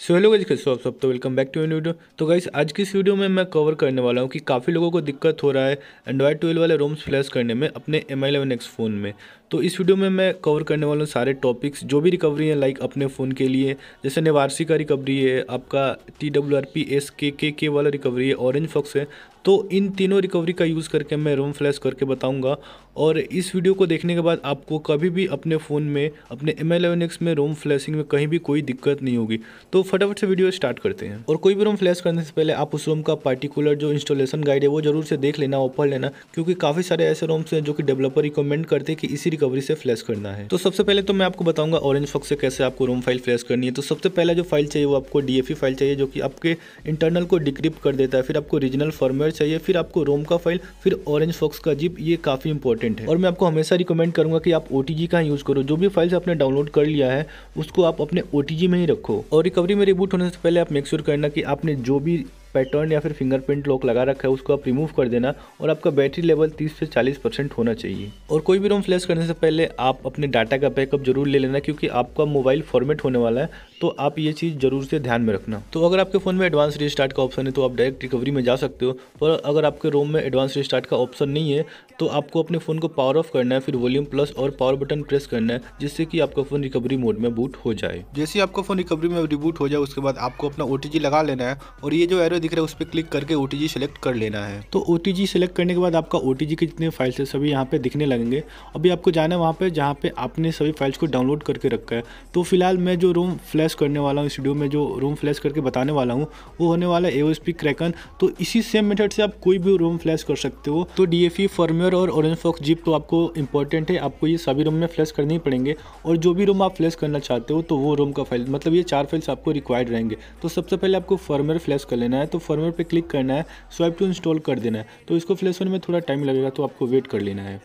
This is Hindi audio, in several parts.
सो हेलो गाइस कैसे हो आप सब? तो वेलकम बैक टू वीडियो तो गाइस आज की इस वीडियो में मैं कवर करने वाला हूँ कि काफ़ी लोगों को दिक्कत हो रहा है एंड्रॉयड ट्वेल्व वाले रोम्स फ्लैश करने में अपने एम आई फ़ोन में। तो इस वीडियो में मैं कवर करने वाला हूँ सारे टॉपिक्स जो भी रिकवरी है लाइक अपने फ़ोन के लिए। जैसे निवारसी का रिकवरी है, आपका टी डब्ल्यू आर पी एस के के के वाला रिकवरी है ऑरेंज फॉक्स है। तो इन तीनों रिकवरी का यूज़ करके मैं रोम फ्लैश करके बताऊँगा। और इस वीडियो को देखने के बाद आपको कभी भी अपने फ़ोन में, अपने एम एलेवन एक्स में रोम फ्लैशिंग में कहीं भी कोई दिक्कत नहीं होगी। तो फटाफट से वीडियो स्टार्ट करते हैं। और कोई भी रोम फ्लैश करने से पहले आप उस रोम का पर्टिकुलर जो इंस्टॉलेशन गाइड है, वो ज़रूर से देख लेना पढ़ लेना, क्योंकि काफ़ी सारे ऐसे रोम्स हैं जो कि डेवलपर रिकमेंड करते हैं कि इसी रिकवरी से फ्लैश करना है। तो सबसे पहले तो मैं आपको बताऊँगा ऑरेंज फॉक्स से कैसे आपको रोम फ़ाइल फ्लैश करनी है। तो सबसे पहला जो फ़ाइल चाहिए वो आपको डी फ़ाइल चाहिए, जो कि आपके इंटरनल को डिक्रिप्ट कर देता है, फिर आपको रीजनल फॉर्मेट चाहिए, फिर आपको रोम का फ़ाइल फिर ऑरेंज फॉक्स का जिप ये काफ़ी इंपॉर्टेंट है। और मैं आपको हमेशा रिकमेंड करूँगा कि आप ओ का यूज़ करो। जो भी फाइल्स आपने डाउनलोड कर लिया है, उसको आप अपने ओटीजी में ही रखो। और रिकवरी में रिबूट होने से पहले आप मेक श्योर करना कि आपने जो भी पैटर्न या फिर फिंगरप्रिंट लॉक लगा रखा है, उसको आप रिमूव कर देना और आपका बैटरी लेवल 30 से 40 परसेंट होना चाहिए। और कोई भी रोम फ्लैश करने से पहले आप अपने डाटा का बैकअप ज़रूर ले लेना क्योंकि आपका मोबाइल फॉर्मेट होने वाला है। तो आप ये चीज़ ज़रूर से ध्यान में रखना। तो अगर आपके फ़ोन में एडवांस रिस्टार्ट का ऑप्शन है तो आप डायरेक्ट रिकवरी में जा सकते हो। पर अगर आपके रोम में एडवांस रिस्टार्ट का ऑप्शन नहीं है तो आपको अपने फ़ोन को पावर ऑफ़ करना है फिर वॉल्यूम प्लस और पावर बटन प्रेस करना है जिससे कि आपका फ़ोन रिकवरी मोड में बूट हो जाए। जैसे ही आपका फ़ोन रिकवरी में रिबूट हो जाए उसके बाद आपको अपना ओटीजी लगा लेना है और ये जो एरो दिख रहा है उस पर क्लिक करके ओ सेलेक्ट कर लेना है। तो ओ सेलेक्ट करने के बाद आपका ओटीजी के जितने फाइल्स है सभी यहाँ पे दिखने लगेंगे। अभी आपको जाना है वहाँ पे जहाँ पे आपने सभी फाइल्स को डाउनलोड करके रखा है। तो फ़िलहाल मैं जो रूम फ्लैश करने वाला हूँ इस वीडियो में, जो रूम फ्लैश करके बताने वाला हूँ, वो होने वाला है एओएसपी क्रैकन तो इसी सेम मेथड से आप कोई भी रूम फ्लैश कर सकते हो। तो डी एफ़ फॉर्मेयर और ऑरेंज फॉक्स जिप तो आपको इंपॉर्टेंट है, आपको ये सभी रूम में फ्लैश करने ही पड़ेंगे। और जो भी रूम आप फ्लैश करना चाहते हो तो वो रूम का फ़ाइल मतलब ये चार फाइल्स आपको रिक्वायर्ड रहेंगे। तो सबसे पहले आपको फॉर्मेयर फ्लैश कर लेना है। तो फॉर्मेयर पर क्लिक करना है स्वाइप टू इंस्टॉल कर देना है। तो इसको फ्लैश होने में थोड़ा टाइम लगेगा तो आपको वेट कर लेना है।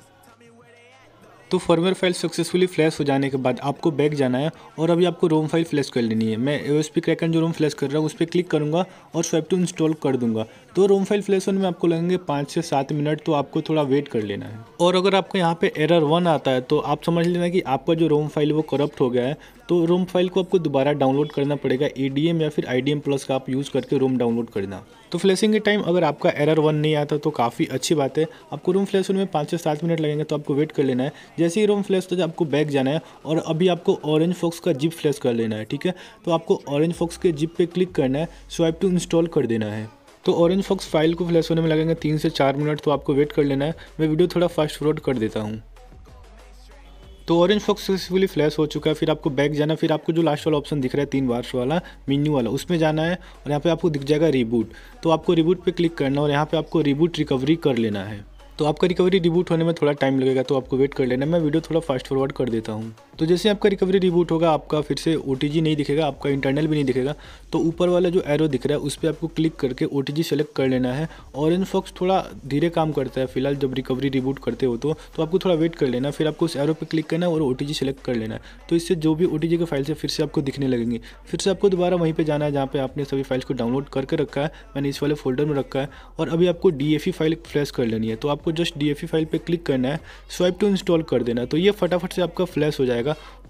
तो फॉर्मर फ़ाइल सक्सेसफुली फ्लैश हो जाने के बाद आपको बैक जाना है और अभी आपको रोम फ़ाइल फ्लैश कर लेनी है। मैं एस पी क्रैकन जो रोम फ्लैश कर रहा हूँ, उस पर क्लिक करूँगा और स्वाइप टू इंस्टॉल कर दूँगा। तो रोम फ़ाइल फ्लैश होने में आपको लगेंगे पाँच से सात मिनट तो आपको थोड़ा वेट कर लेना है। और अगर आपको यहाँ पर एरर वन आता है तो आप समझ लेना कि आपका जो रोम फ़ाइल वो करप्ट हो गया है। तो रोम फ़ाइल को आपको दोबारा डाउनलोड करना पड़ेगा एडीएम या फिर आईडीएम प्लस का आप यूज़ करके रोम डाउनलोड करना। तो फ्लैशिंग के टाइम अगर आपका एरर वन नहीं आता तो काफ़ी अच्छी बात है। आपको रूम फ्लैश होने में पाँच से सात मिनट लगेंगे तो आपको वेट कर लेना है। जैसे ही रूम फ्लैश तो आपको बैक जाना है और अभी आपको ऑरेंज फॉक्स का जिप फ्लैश कर लेना है, ठीक है? तो आपको ऑरेंज फॉक्स के जिप पे क्लिक करना है स्वाइप टू इंस्टॉल कर देना है। तो ऑरेंज फॉक्स फ़ाइल को फ्लैश होने में लगेंगे तीन से चार मिनट तो आपको वेट कर लेना है। मैं वीडियो थोड़ा फास्ट फॉरवर्ड कर देता हूँ। तो ऑरेंज फॉक्स सक्सेसफुली फ्लैश हो चुका है, फिर आपको बैक जाना फिर आपको जो लास्ट वाला ऑप्शन दिख रहा है, तीन बार्स वाला मेन्यू वाला, उसमें जाना है और यहाँ पे आपको दिख जाएगा रिबूट तो आपको रिबूट पे क्लिक करना और यहाँ पे आपको रिबूट रिकवरी कर लेना है। तो आपका रिकवरी रिबूट होने में थोड़ा टाइम लगेगा तो आपको वेट कर लेना मैं वीडियो थोड़ा फास्ट फॉरवर्ड कर देता हूँ। तो जैसे आपका रिकवरी रिबूट होगा आपका फिर से ओटीजी नहीं दिखेगा आपका इंटरनल भी नहीं दिखेगा तो ऊपर वाला जो एरो दिख रहा है उस पर आपको क्लिक करके ओटीजी सेलेक्ट कर लेना है ऑरेंज फॉक्स थोड़ा धीरे काम करता है फ़िलहाल जब रिकवरी रिबूट करते हो तो, तो आपको थोड़ा वेट कर लेना फिर आपको उस एरो पर क्लिक करना है और ओटीजी सेलेक्ट कर लेना है। तो इससे जो भी ओटीजी के फाइल्स से फिर से आपको दिखने लगेंगे। फिर से आपको दोबारा वहीं पर जाना है जहाँ पर आपने सभी फाइल्स को डाउनलोड करके रखा है मैंने इस वाले फोल्डर में रखा है और अभी आपको डीएफई फ़ाइल फ्लैश कर लेनी है। तो आपको जस्ट डी फ़ाइल पर क्लिक करना है स्वाइप टू इंस्टॉल कर देना तो ये फटाफट से आपका फ्लैश हो जाएगा।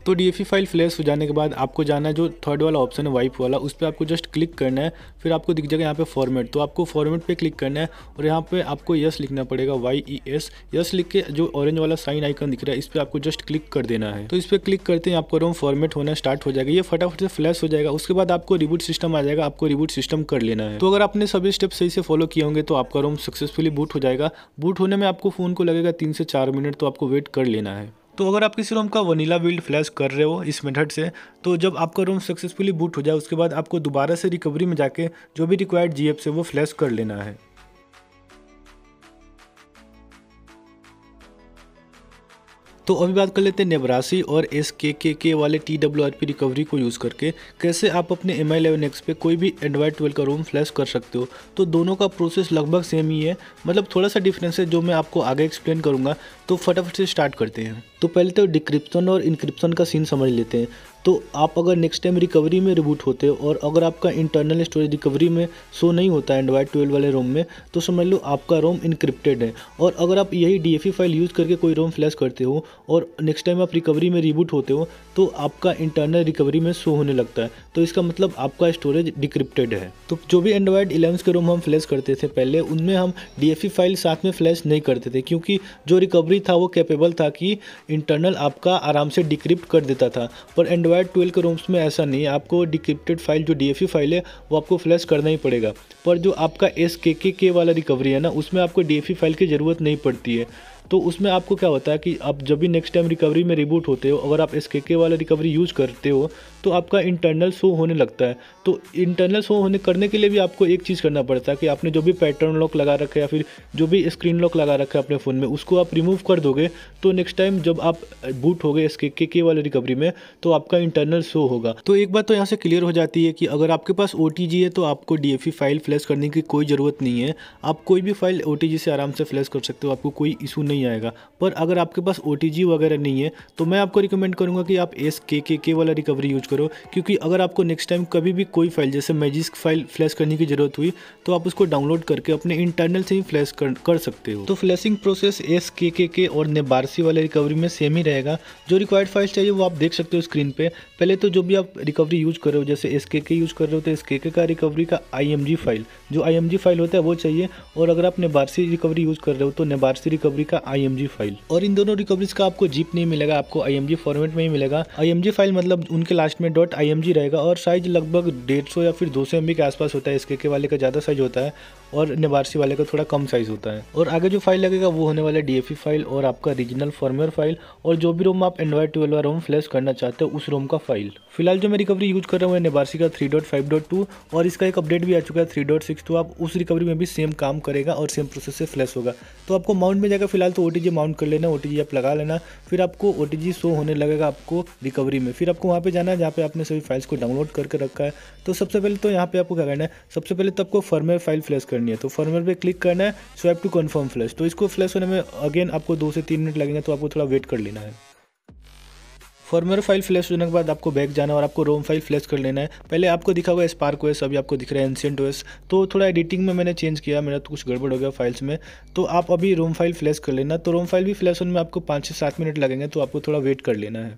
तो डी फ़ाइल फ्लैश हो जाने के बाद आपको जाना है जो थर्ड वाला ऑप्शन है वाइप वाला, उस पर आपको जस्ट क्लिक करना है। फिर आपको दिख जाएगा यहाँ पे फॉर्मेट तो आपको फॉर्मेट पे क्लिक करना है और यहाँ पे आपको यस लिखना पड़ेगा वाई ई एस यस लिख के जो ऑरेंज वाला साइन आइकन दिख रहा है, इस पर आपको जस्ट क्लिक कर देना है। तो इस पर क्लिक करते हैं आपको रोम फॉर्मेट होना स्टार्ट हो जाएगा। ये फटाफट से फ्लैश हो जाएगा। उसके बाद आपको रिबूट सिस्टम आ जाएगा। आपको रिबूट सिस्टम कर लेना है। तो अगर आपने सभी स्टेप सही से फॉलो किए होंगे तो आपका रोम सक्सेसफुली बूट हो जाएगा। बूट होने में आपको फ़ोन को लगेगा तीन से चार मिनट तो आपको वेट कर लेना है। तो अगर आप किसी रोम का वनीला बिल्ड फ्लैश कर रहे हो इस मेथड से तो जब आपका रोम सक्सेसफुली बूट हो जाए, उसके बाद आपको दोबारा से रिकवरी में जाके जो भी रिक्वायर्ड जीएफ से वो फ्लैश कर लेना है। तो अभी बात कर लेते हैं नेबरासी और एस के के के वाले T W R P recovery को यूज़ करके, कैसे आप अपने एम आई इलेवन एक्स पे कोई भी एंड्रॉयड ट्वेल्व का रोम फ्लैश कर सकते हो? तो दोनों का प्रोसेस लगभग सेम ही है। मतलब थोड़ा सा डिफरेंस है जो मैं आपको आगे एक्सप्लेन करूँगा। तो फटाफट से स्टार्ट करते हैं। तो पहले तो डिक्रिप्शन और इनक्रिप्शन का सीन समझ लेते हैं। तो आप अगर नेक्स्ट टाइम रिकवरी में रिबूट होते हो और अगर आपका इंटरनल स्टोरेज रिकवरी में शो नहीं होता एंड्रॉइड ट्वेल्व वाले रोम में तो समझ लो आपका रोम इनक्रिप्टेड है। और अगर आप यही डीएफई फ़ाइल यूज़ करके कोई रोम फ्लैश करते हो और नेक्स्ट टाइम आप रिकवरी में रिबूट होते हो तो आपका इंटरनल रिकवरी में शो होने लगता है। तो इसका मतलब आपका स्टोरेज डिक्रिप्टेड है। तो जो भी एंड्रॉयड इलेवन के रोम हम फ्लैश करते थे पहले, उनमें हम डीएफई फ़ाइल साथ में फ्लैश नहीं करते थे, क्योंकि जो रिकवरी था वो कैपेबल था कि इंटरनल आपका आराम से डिक्रिप्ट कर देता था। पर एंड्रॉयड ट्वेल्व के रोम्स में ऐसा नहीं है। आपको डिक्रिप्टेड फ़ाइल जो डी फ़ाइल है, वो आपको फ्लैश करना ही पड़ेगा। पर जो आपका एस के के के वाला रिकवरी है ना, उसमें आपको डी फ़ाइल की ज़रूरत नहीं पड़ती है। तो उसमें आपको क्या होता है कि आप जब भी नेक्स्ट टाइम रिकवरी में रिबूट होते हो, अगर आप एस के के वाला रिकवरी यूज़ करते हो तो आपका इंटरनल शो होने लगता है। तो इंटरनल शो होने, करने के लिए भी आपको एक चीज़ करना पड़ता है कि आपने जो भी पैटर्न लॉक लगा रखा है या फिर जो भी स्क्रीन लॉक लगा रखा है अपने फ़ोन में, उसको आप रिमूव कर दोगे तो नेक्स्ट टाइम जब आप बूट हो गए एस के वाले रिकवरी में तो आपका इंटरनल शो होगा। तो एक बात तो यहाँ से क्लियर हो जाती है कि अगर आपके पास ओटीजी है तो आपको डीएफई फ़ाइल फ्लैश करने की कोई ज़रूरत नहीं है। आप कोई भी फ़ाइल ओटीजी से आराम से फ्लैश कर सकते हो, आपको कोई इशू नहीं आएगा। पर अगर आपके पास ओटीजी वगैरह नहीं है तो मैं आपको रिकमेंड करूँगा कि आप एस के वाला रिकवरी यूज़ करो क्योंकि अगर आपको नेक्स्ट टाइम कभी भी कोई फ़ाइल जैसे मैजिक फ़ाइल फ्लैश करने की ज़रूरत हुई तो आप उसको डाउनलोड करके अपने इंटरनल से ही फ्लैश कर, कर सकते हो। तो फ्लैशिंग प्रोसेस एस के के के और नेबारसी वाले रिकवरी में सेम ही रहेगा। जो रिक्वायर्ड फ़ाइल चाहिए वो आप देख सकते हो स्क्रीन पर पहले तो जो भी आप रिकवरी यूज़ कर रहे हो जैसे एस के के यूज़ कर रहे हो तो एस के के का रिकवरी का आईएमजी फ़ाइल जो आईएमजी फ़ाइल होता है वो चाहिए। और अगर आप नेबारसी रिकवरी यूज़ कर रहे हो तो नेबारसी रिकवरी का आईएमजी फ़ाइल और इन दोनों रिकवरीज का आपको जीप नहीं मिलेगा आपको आईएमजी फॉर्मेट में ही मिलेगा। आईएमजी फ़ाइल मतलब उनके लास्ट में डॉट आई रहेगा और साइज़ लगभग डेढ़ सौ या फिर दो सौ एमबी के आसपास होता है। इसके के वाले का ज़्यादा साइज़ होता है और निवारसी वाले का थोड़ा कम साइज़ होता है। और आगे जो फ़ाइल लगेगा वो होने वाला है डी फ़ाइल और आपका रीजनल फॉर्मेयर फ़ाइल और जो भी रोम आप एंड्रॉइड ट्वेल्व रोम फ्लैश करना चाहते हो उस रोम का फ़ाइल फ़िलहाल जो मैं रिकवरी यूज़ कर रहा हूँ निवारसी का three dot five dot two और इसका एक अपडेट भी आ चुका है थ्री डॉट सिक्स तो आप उस रिकवरी में भी सेम काम करेगा और सेम प्रोसेस से फ्लैश होगा। तो आपको माउंट में जाएगा फ़िलहाल तो ओ माउंट कर लेना ओ आप लगा लेना, फिर आपको ओ शो होने लगेगा आपको रिकवरी में। फिर आपको वहाँ पे जाना है पे आपने सभी फाइल्स को डाउनलोड करके रखा है। तो सबसे पहले तो यहाँ पे आपको क्या करना है? सबसे पहले तो आपको फर्मेयर फ़ाइल फ्लैश करनी है। तो फर्मेयर पे क्लिक करना है स्वैप टू कन्फर्म फ्लैश तो इसको फ्लैश होने में अगेन आपको दो से तीन मिनट लगेंगे तो आपको थोड़ा वेट कर लेना है। फॉर्मर फ़ाइल फ्लैश होने के बाद आपको बैक जाना है और आपको रोम फ़ाइल फ्लैश कर लेना है। पहले आपको दिखा हुआ स्पार्क ओएस अभी आपको दिख रहा है एंशियंट ओएस तो थोड़ा एडिटिंग में मैंने चेंज किया, मेरा तो कुछ गड़बड़ हो गया फाइल्स में। तो आप अभी रोम फ़ाइल फ्लैश कर लेना। तो रोम फ़ाइल भी फ्लैश होने में आपको पाँच से सात मिनट लगेंगे तो आपको थोड़ा वेट कर लेना है।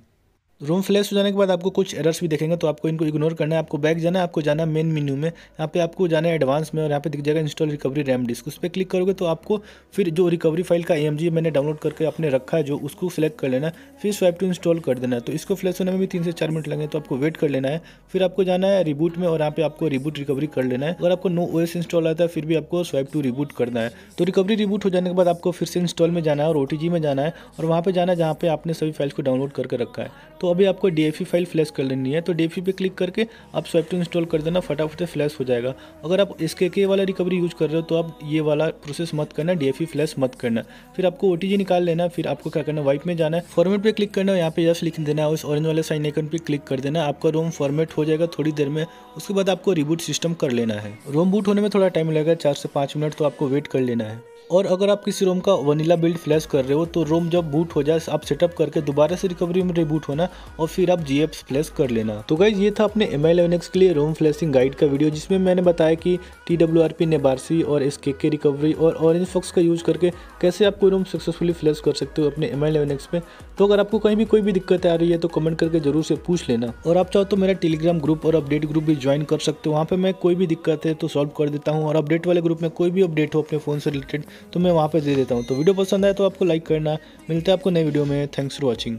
रूम फ्लैश हो जाने के बाद आपको कुछ एरर्स भी देखेंगे तो आपको इनको इग्नोर करना है। आपको बैक जाना है, आपको जाना है मेन मेन्यू में। यहाँ पे आपको जाना है एडवांस में और यहाँ पे दिख जाएगा इंस्टॉल रिकवरी रैम डिस्क उस पर क्लिक करोगे तो आपको फिर जो रिकवरी फ़ाइल का एम मैंने डाउनलोड करके अपने रखा है, जो उसको सिलेक्ट कर लेना है, फिर स्वाइप टू इंस्टॉल कर देना है। तो इसको फ्लैश होने में भी तीन से चार मिनट लगेंगे तो आपको वेट कर लेना है। फिर आपको जाना है रिबूट में और यहाँ पे आपको रिबूट रिकवरी कर लेना है। अगर आपको नो ओएस इंस्टॉल आता है, फिर भी आपको स्वाइप टू रिबूट करना है। तो रिकवरी रिबूट हो जाने के बाद आपको फिर से इंस्टॉल में जाना है और ओटीजी में जाना है और वहाँ पर जाना है जहाँ पे आपने सभी फाइल्स को डाउनलोड करके रखा है। तो अभी आपको डी फ़ाइल फ्लैश कर लेनी है तो डेफी पे क्लिक करके आप स्वैप टू इंस्टॉल कर देना, फटाफट से फ्लैश हो जाएगा। अगर आप इसके के वाला रिकवरी यूज़ कर रहे हो तो आप ये वाला प्रोसेस मत करना डी फ्लैश मत करना। फिर आपको ओटीजी निकाल लेना, फिर आपको क्या करना वाइट में जाना है। फॉर्मेट पर क्लिक करना है यहाँ पे जस्ट लिख देना है उस ऑरेंज वाले साइन आइकन पर क्लिक कर देना, आपका रोम फॉर्मेट हो जाएगा थोड़ी देर में, उसके बाद आपको रिबूट सिस्टम कर लेना है। रोम बूट होने में थोड़ा टाइम लगेगा, चार से पाँच मिनट तो आपको वेट कर लेना है। और अगर आप किसी रोम का वनीला बिल्ड फ्लैश कर रहे हो तो रोम जब बूट हो जाए, आप सेटअप करके दोबारा से रिकवरी में रिबूट होना और फिर आप जी फ्लैश कर लेना। तो गाइज़ ये था अपने एम आई के लिए रोम फ्लैशिंग गाइड का वीडियो जिसमें मैंने बताया कि T W R P Nebrassy और एस के के रिकवरी और ऑरेंज फॉक्स का यूज़ करके कैसे आप कोई रोम सक्सेसफुली फ्लैश कर सकते हो अपने एम आई में। तो अगर आपको कहीं भी कोई भी दिक्कत आ रही है तो कमेंट करके ज़रूर से पूछ लेना। और आप चाहो तो मेरा टेलीग्राम ग्रुप और अपडेट ग्रुप भी ज्वाइन कर सकते हो। वहाँ पर मैं कोई भी दिक्कत है तो सॉल्व कर देता हूँ। और अपडेट वाले ग्रुप में कोई भी अपडेट हो अपने फ़ोन से रिलेटेड तो मैं वहाँ पर दे देता हूँ। तो वीडियो पसंद आए तो आपको लाइक करना। मिलता है आपको नए वीडियो में। Thanks for watching